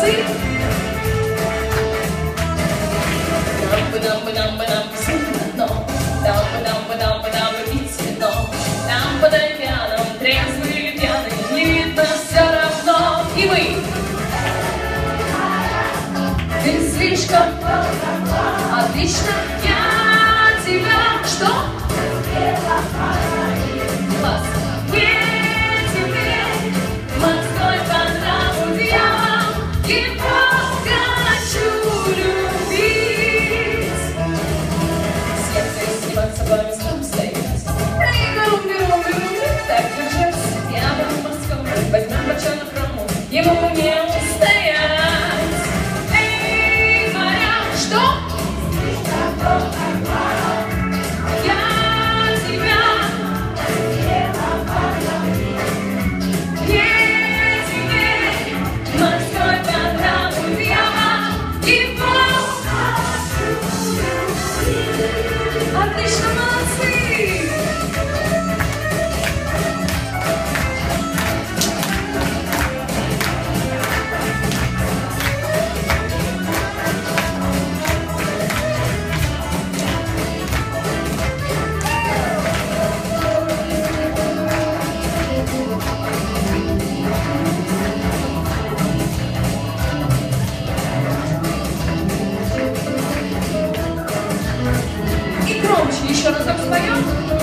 Молодцы! Дам-ба-дам-ба-дам-ба-дам, но Дам-ба-дам-ба-дам-ба-дам, но Там под океаном, трезвый или пьяный, Не видно все равно. И мы! Ты слишком отлично, я тебя что? еще раз обстоятельства.